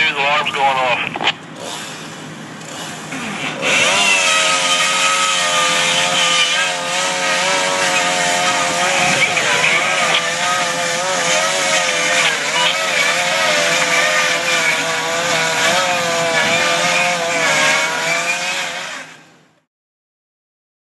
knew alarms going off.